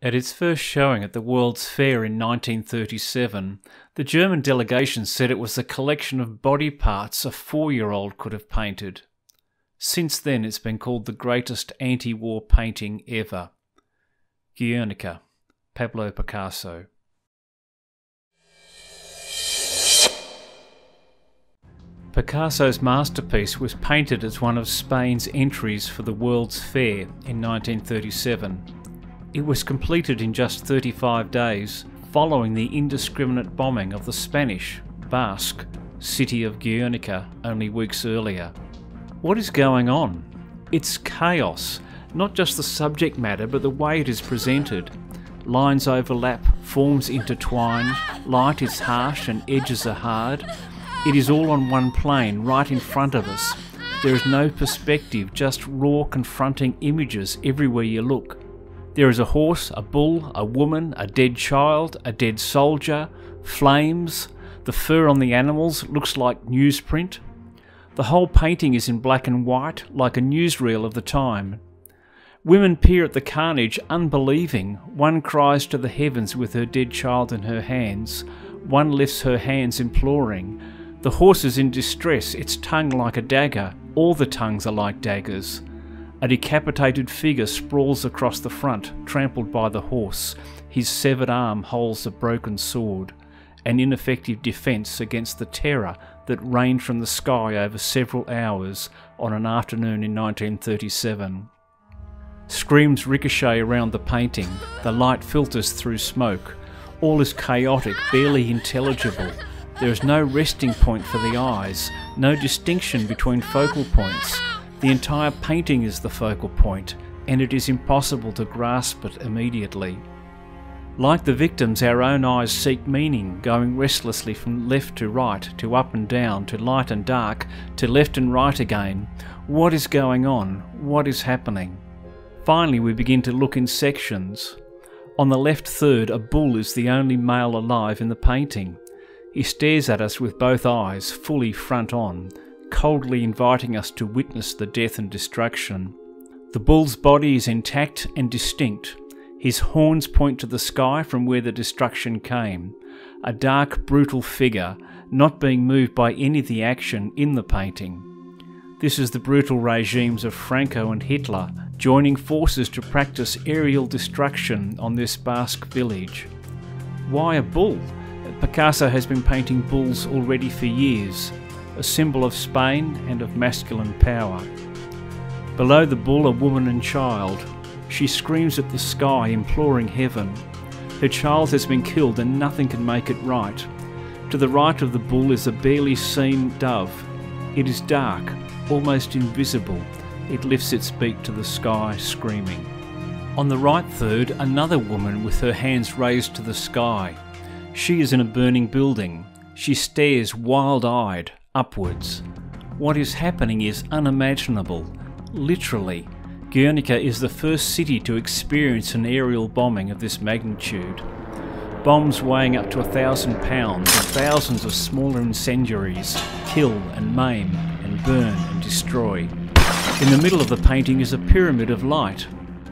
At its first showing at the World's Fair in 1937, the German delegation said it was a collection of body parts a four year old could have painted. Since then, it's been called the greatest anti war painting ever. Guernica, Pablo Picasso. Picasso's masterpiece was painted as one of Spain's entries for the World's Fair in 1937 it was completed in just 35 days, following the indiscriminate bombing of the Spanish, Basque, city of Guernica only weeks earlier. What is going on? It's chaos, not just the subject matter, but the way it is presented. Lines overlap, forms intertwine, light is harsh and edges are hard. It is all on one plane, right in front of us. There is no perspective, just raw confronting images everywhere you look. There is a horse, a bull, a woman, a dead child, a dead soldier, flames. The fur on the animals looks like newsprint. The whole painting is in black and white, like a newsreel of the time. Women peer at the carnage, unbelieving. One cries to the heavens with her dead child in her hands. One lifts her hands, imploring. The horse is in distress, its tongue like a dagger. All the tongues are like daggers. A decapitated figure sprawls across the front, trampled by the horse. His severed arm holds a broken sword, an ineffective defence against the terror that rained from the sky over several hours on an afternoon in 1937. Screams ricochet around the painting, the light filters through smoke. All is chaotic, barely intelligible. There is no resting point for the eyes, no distinction between focal points. The entire painting is the focal point, and it is impossible to grasp it immediately. Like the victims, our own eyes seek meaning, going restlessly from left to right, to up and down, to light and dark, to left and right again. What is going on? What is happening? Finally, we begin to look in sections. On the left third, a bull is the only male alive in the painting. He stares at us with both eyes, fully front on, coldly inviting us to witness the death and destruction. The bull's body is intact and distinct. His horns point to the sky from where the destruction came. A dark, brutal figure, not being moved by any of the action in the painting. This is the brutal regimes of Franco and Hitler joining forces to practice aerial destruction on this Basque village. Why a bull? Picasso has been painting bulls already for years a symbol of Spain and of masculine power. Below the bull, a woman and child. She screams at the sky, imploring heaven. Her child has been killed and nothing can make it right. To the right of the bull is a barely seen dove. It is dark, almost invisible. It lifts its beak to the sky, screaming. On the right third, another woman with her hands raised to the sky. She is in a burning building. She stares wild eyed, upwards. What is happening is unimaginable. Literally, Guernica is the first city to experience an aerial bombing of this magnitude. Bombs weighing up to a thousand pounds and thousands of smaller incendiaries kill and maim and burn and destroy. In the middle of the painting is a pyramid of light.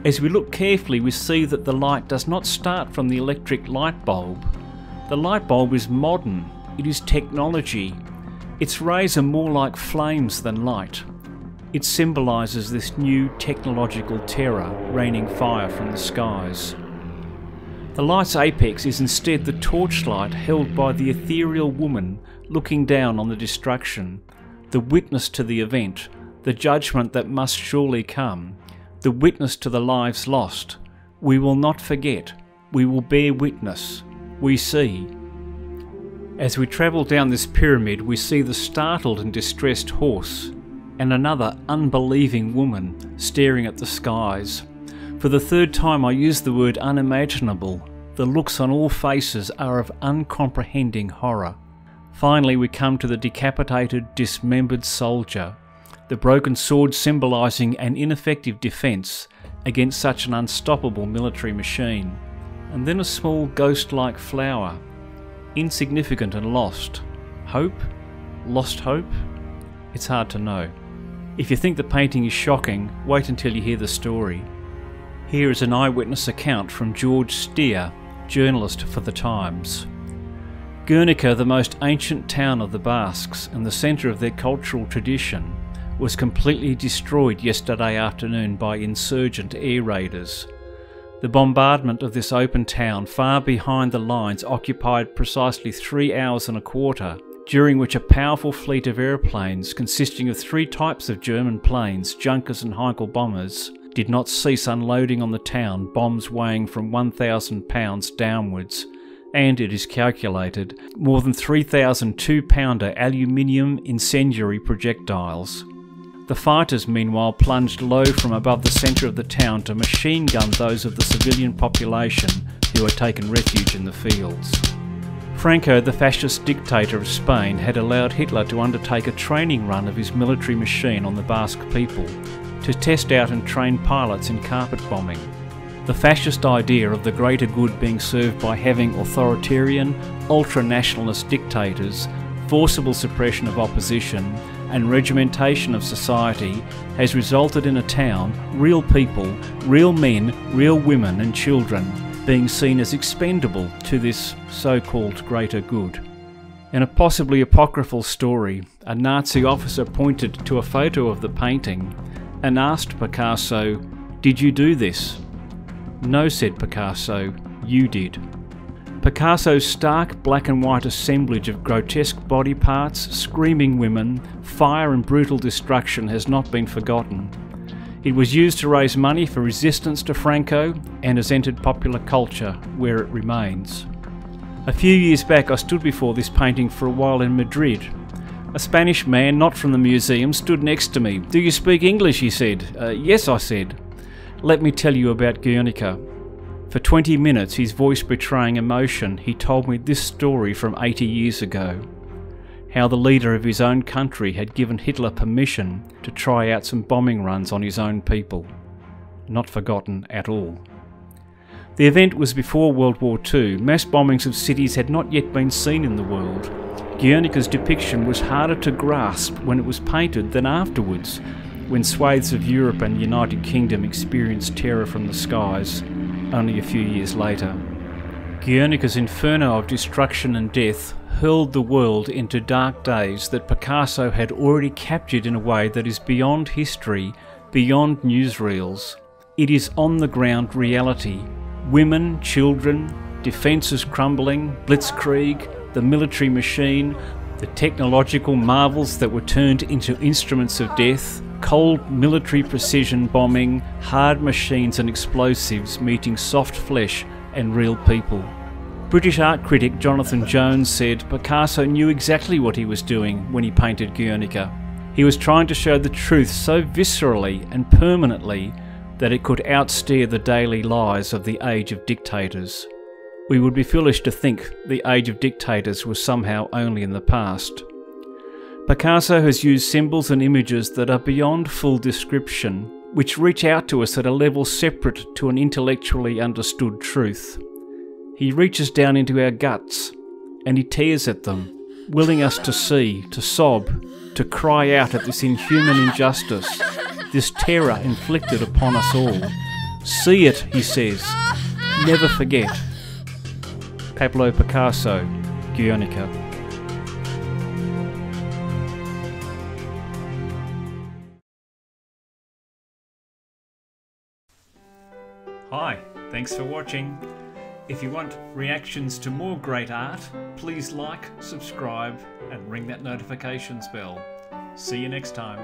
As we look carefully, we see that the light does not start from the electric light bulb. The light bulb is modern, it is technology, its rays are more like flames than light. It symbolises this new technological terror raining fire from the skies. The light's apex is instead the torchlight held by the ethereal woman looking down on the destruction, the witness to the event, the judgment that must surely come, the witness to the lives lost. We will not forget, we will bear witness. We see, as we travel down this pyramid, we see the startled and distressed horse and another unbelieving woman staring at the skies. For the third time, I use the word unimaginable. The looks on all faces are of uncomprehending horror. Finally, we come to the decapitated, dismembered soldier, the broken sword symbolising an ineffective defence against such an unstoppable military machine. And then a small ghost like flower insignificant and lost. Hope? Lost hope? It's hard to know. If you think the painting is shocking, wait until you hear the story. Here is an eyewitness account from George Steer, journalist for The Times. Guernica, the most ancient town of the Basques and the centre of their cultural tradition, was completely destroyed yesterday afternoon by insurgent air raiders. The bombardment of this open town far behind the lines occupied precisely three hours and a quarter, during which a powerful fleet of aeroplanes consisting of three types of German planes, Junkers and Heinkel bombers, did not cease unloading on the town bombs weighing from 1,000 pounds downwards, and it is calculated more than 3,000 two pounder aluminium incendiary projectiles. The fighters, meanwhile, plunged low from above the centre of the town to machine gun those of the civilian population who had taken refuge in the fields. Franco, the fascist dictator of Spain, had allowed Hitler to undertake a training run of his military machine on the Basque people to test out and train pilots in carpet bombing. The fascist idea of the greater good being served by having authoritarian, ultra nationalist dictators, forcible suppression of opposition, and regimentation of society has resulted in a town, real people, real men, real women, and children being seen as expendable to this so called greater good. In a possibly apocryphal story, a Nazi officer pointed to a photo of the painting and asked Picasso, Did you do this? No, said Picasso, you did. Picasso's stark black and white assemblage of grotesque body parts, screaming women, fire and brutal destruction has not been forgotten. It was used to raise money for resistance to Franco and has entered popular culture, where it remains. A few years back, I stood before this painting for a while in Madrid, a Spanish man, not from the museum, stood next to me. Do you speak English? he said. Uh, yes, I said. Let me tell you about Guernica. For 20 minutes, his voice betraying emotion, he told me this story from 80 years ago. How the leader of his own country had given Hitler permission to try out some bombing runs on his own people. Not forgotten at all. The event was before World War II. Mass bombings of cities had not yet been seen in the world. Guernica's depiction was harder to grasp when it was painted than afterwards, when swathes of Europe and the United Kingdom experienced terror from the skies only a few years later. Guernica's inferno of destruction and death hurled the world into dark days that Picasso had already captured in a way that is beyond history, beyond newsreels. It is on the ground reality. Women, children, defences crumbling, blitzkrieg, the military machine, the technological marvels that were turned into instruments of death, cold military precision bombing, hard machines and explosives meeting soft flesh and real people. British art critic Jonathan Jones said Picasso knew exactly what he was doing when he painted Guernica. He was trying to show the truth so viscerally and permanently that it could outsteer the daily lies of the age of dictators. We would be foolish to think the age of dictators was somehow only in the past. Picasso has used symbols and images that are beyond full description, which reach out to us at a level separate to an intellectually understood truth. He reaches down into our guts and he tears at them, willing us to see, to sob, to cry out at this inhuman injustice, this terror inflicted upon us all. See it, he says. Never forget. Pablo Picasso, Guernica. Hi, thanks for watching. If you want reactions to more great art, please like, subscribe, and ring that notifications bell. See you next time.